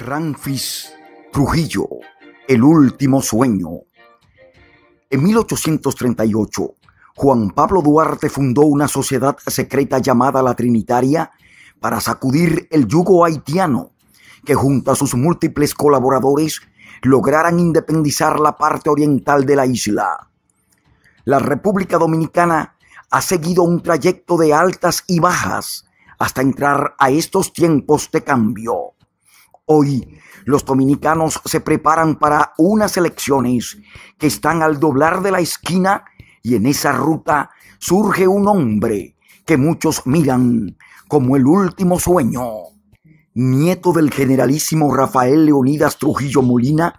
Ramfis Trujillo, el último sueño. En 1838, Juan Pablo Duarte fundó una sociedad secreta llamada La Trinitaria para sacudir el yugo haitiano, que junto a sus múltiples colaboradores lograran independizar la parte oriental de la isla. La República Dominicana ha seguido un trayecto de altas y bajas hasta entrar a estos tiempos de cambio. Hoy los dominicanos se preparan para unas elecciones que están al doblar de la esquina y en esa ruta surge un hombre que muchos miran como el último sueño. Nieto del generalísimo Rafael Leonidas Trujillo Molina,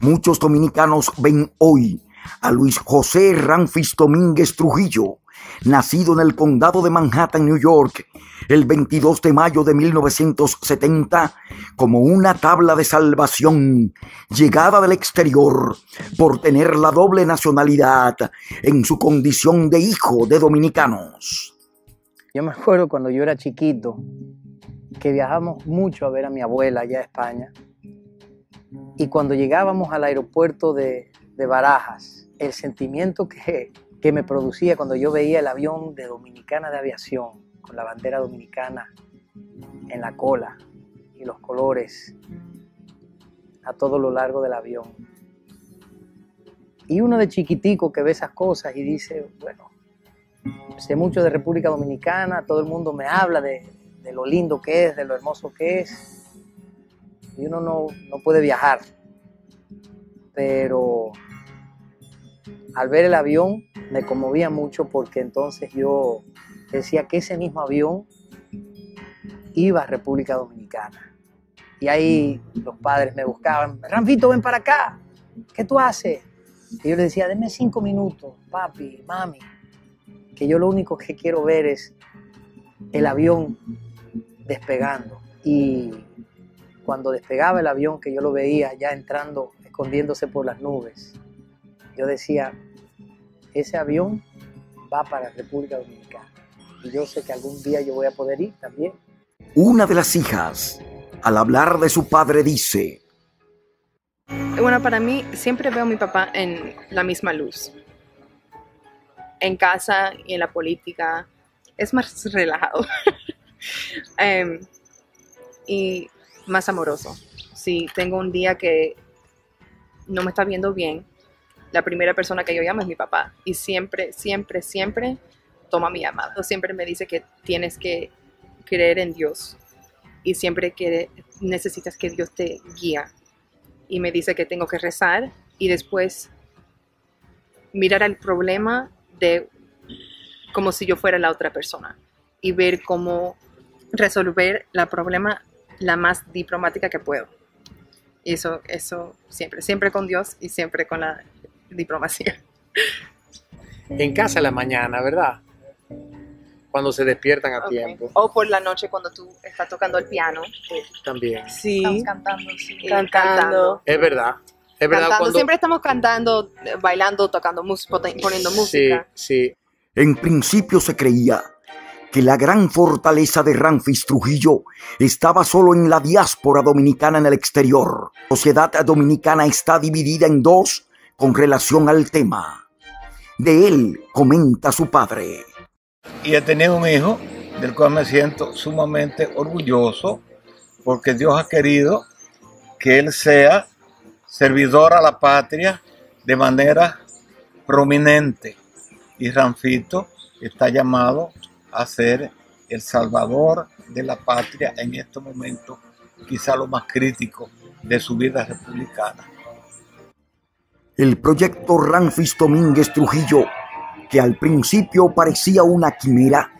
muchos dominicanos ven hoy a Luis José Ramfis Domínguez Trujillo, nacido en el condado de Manhattan, New York, el 22 de mayo de 1970, como una tabla de salvación llegada del exterior por tener la doble nacionalidad en su condición de hijo de dominicanos. Yo me acuerdo cuando yo era chiquito, que viajábamos mucho a ver a mi abuela allá a España, y cuando llegábamos al aeropuerto de, de Barajas, el sentimiento que, que me producía cuando yo veía el avión de Dominicana de Aviación con la bandera dominicana en la cola y los colores a todo lo largo del avión. Y uno de chiquitico que ve esas cosas y dice, bueno, sé mucho de República Dominicana, todo el mundo me habla de, lo lindo que es, de lo hermoso que es, y uno no, no puede viajar. Pero al ver el avión me conmovía mucho porque entonces yo decía que ese mismo avión iba a República Dominicana. Y ahí los padres me buscaban, Ramfito, ven para acá, ¿qué tú haces? Y yo le decía, denme cinco minutos, papi, mami, que yo lo único que quiero ver es el avión despegando. Y cuando despegaba el avión, que yo lo veía ya entrando, escondiéndose por las nubes, yo decía, ese avión va para República Dominicana. Y yo sé que algún día yo voy a poder ir también. Una de las hijas, al hablar de su padre, dice, bueno, para mí siempre veo a mi papá en la misma luz. En casa y en la política es más relajado um, y más amoroso. Si tengo un día que no me está viendo bien, la primera persona que yo llamo es mi papá. Y siempre, siempre, siempre toma mi llamado. Siempre me dice que tienes que creer en Dios. Y siempre que necesitas que Dios te guía. Y me dice que tengo que rezar y después mirar el problema de como si yo fuera la otra persona y ver cómo resolver la problema la más diplomática que puedo. Eso, eso siempre, siempre con Dios y siempre con la diplomacia. En casa a la mañana, ¿verdad? Cuando se despiertan a Okay. tiempo. O por la noche cuando tú estás tocando el piano. También. Sí. Estamos cantando, sí. Cantando. Es verdad. Es verdad Cantando. cuando... Siempre estamos cantando, bailando, tocando música, poniendo música. Sí, sí. En principio se creía que la gran fortaleza de Ramfis Trujillo estaba solo en la diáspora dominicana en el exterior. La sociedad dominicana está dividida en dos con relación al tema. De él comenta su padre. y he tenido un hijo del cual me siento sumamente orgulloso porque Dios ha querido que él sea servidor a la patria de manera prominente y Ranfito está llamado a ser el salvador de la patria en este momento quizá lo más crítico de su vida republicana. El proyecto Ramfis Domínguez Trujillo, que al principio parecía una quimera,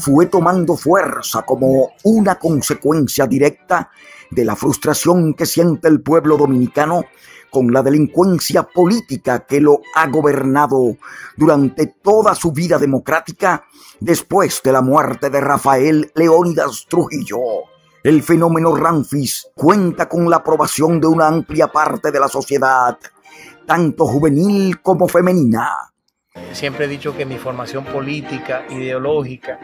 fue tomando fuerza como una consecuencia directa de la frustración que siente el pueblo dominicano con la delincuencia política que lo ha gobernado durante toda su vida democrática después de la muerte de Rafael Leónidas Trujillo. El fenómeno Ramfis cuenta con la aprobación de una amplia parte de la sociedad, tanto juvenil como femenina. Siempre he dicho que mi formación política, ideológica,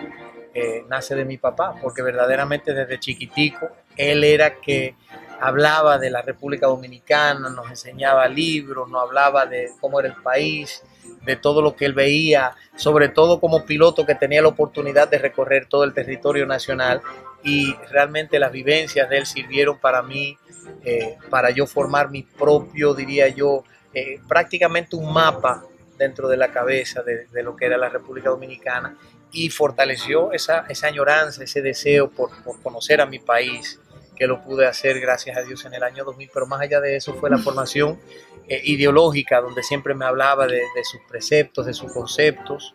eh, nace de mi papá, porque verdaderamente desde chiquitico él era que hablaba de la República Dominicana, nos enseñaba libros, nos hablaba de cómo era el país, de todo lo que él veía, sobre todo como piloto que tenía la oportunidad de recorrer todo el territorio nacional y realmente las vivencias de él sirvieron para mí, eh, para yo formar mi propio, diría yo, eh, prácticamente un mapa dentro de la cabeza de, lo que era la República Dominicana y fortaleció esa, esa añoranza, ese deseo por, por conocer a mi país, que lo pude hacer gracias a Dios en el año 2000, pero más allá de eso fue la formación eh, ideológica, donde siempre me hablaba de, sus preceptos, de sus conceptos,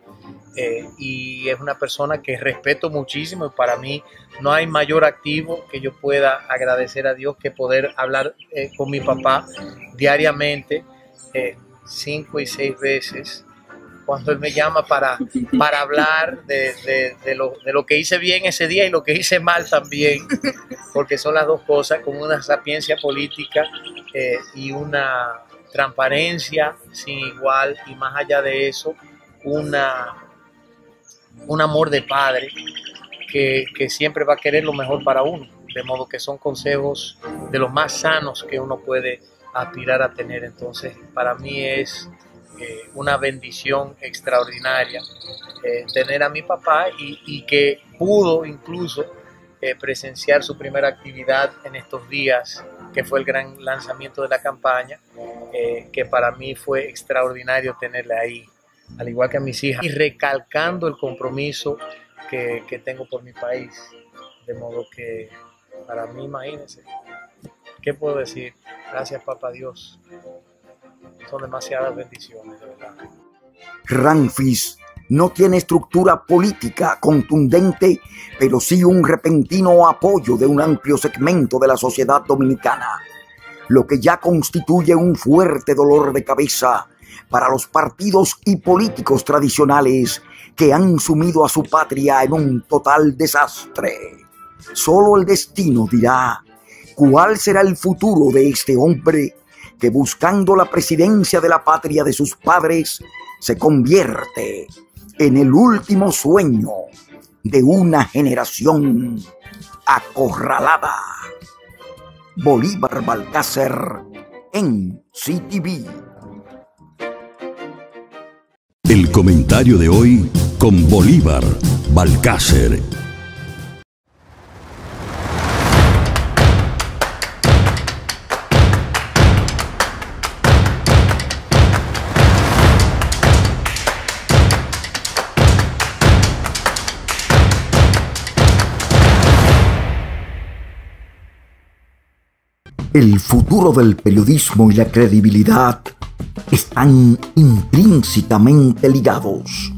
eh, y es una persona que respeto muchísimo y para mí no hay mayor activo que yo pueda agradecer a Dios que poder hablar eh, con mi papá diariamente, cinco y seis veces, cuando él me llama para, para hablar de, lo, de, lo, que hice bien ese día y lo que hice mal también, porque son las dos cosas, con una sapiencia política eh, y una transparencia sin igual, y más allá de eso, una, un amor de padre que, que siempre va a querer lo mejor para uno, de modo que son consejos de los más sanos que uno puede aspirar a tener. Entonces, para mí es eh, una bendición extraordinaria eh, tener a mi papá y, que pudo incluso eh, presenciar su primera actividad en estos días, que fue el gran lanzamiento de la campaña, que para mí fue extraordinario tenerle ahí, al igual que a mis hijas, y recalcando el compromiso que, que tengo por mi país. De modo que para mí, imagínense, ¿qué puedo decir? Gracias, papá Dios, son demasiadas bendiciones, de verdad. Ramfis no tiene estructura política contundente, pero sí un repentino apoyo de un amplio segmento de la sociedad dominicana, lo que ya constituye un fuerte dolor de cabeza para los partidos y políticos tradicionales que han sumido a su patria en un total desastre. Solo el destino dirá cuál será el futuro de este hombre que buscando la presidencia de la patria de sus padres, se convierte en el último sueño de una generación acorralada. Bolívar Balcácer en CTV. El comentario de hoy con Bolívar Balcácer El futuro del periodismo y la credibilidad están intrínsecamente ligados.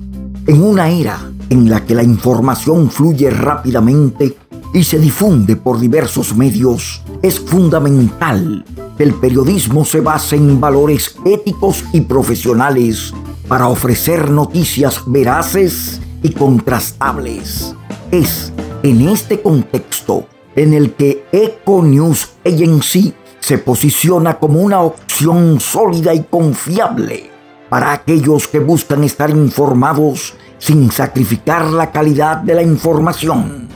En una era en la que la información fluye rápidamente y se difunde por diversos medios, es fundamental que el periodismo se base en valores éticos y profesionales para ofrecer noticias veraces y contrastables. Es en este contexto en el que Eco News Agency se posiciona como una opción sólida y confiable para aquellos que buscan estar informados sin sacrificar la calidad de la información.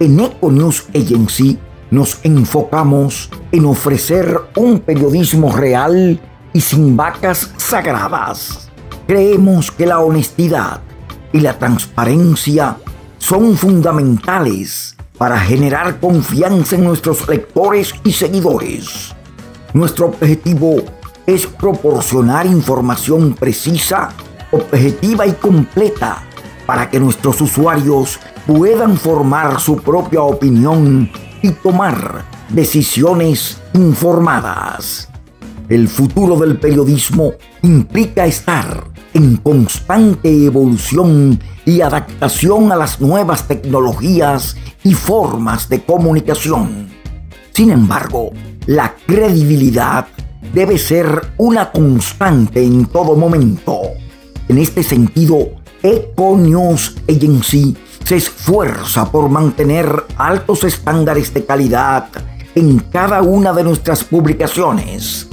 En Eco News Agency nos enfocamos en ofrecer un periodismo real y sin vacas sagradas. Creemos que la honestidad y la transparencia son fundamentales para generar confianza en nuestros lectores y seguidores. Nuestro objetivo es proporcionar información precisa, objetiva y completa para que nuestros usuarios puedan formar su propia opinión y tomar decisiones informadas. El futuro del periodismo implica estar en constante evolución y adaptación a las nuevas tecnologías y formas de comunicación. Sin embargo, la credibilidad debe ser una constante en todo momento. En este sentido, Eco News Agency se esfuerza por mantener altos estándares de calidad en cada una de nuestras publicaciones,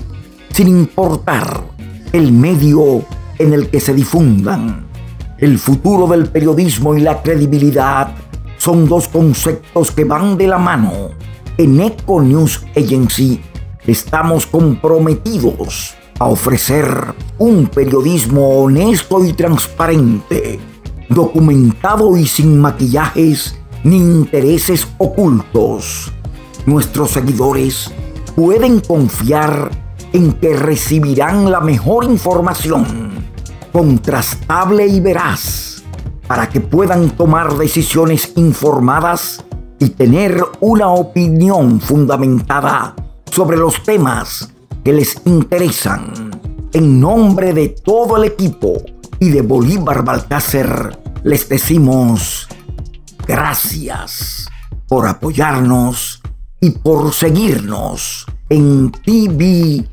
sin importar el medio en el que se difundan. El futuro del periodismo y la credibilidad son dos conceptos que van de la mano En Eco News Agency estamos comprometidos a ofrecer un periodismo honesto y transparente, documentado y sin maquillajes ni intereses ocultos. Nuestros seguidores pueden confiar en que recibirán la mejor información, contrastable y veraz, para que puedan tomar decisiones informadas y tener una opinión fundamentada sobre los temas que les interesan. En nombre de todo el equipo y de Bolívar Balcácer, les decimos gracias por apoyarnos y por seguirnos en tvnctv.com.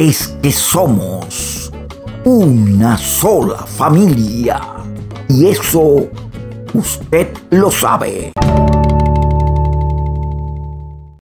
Es que somos una sola familia y eso usted lo sabe.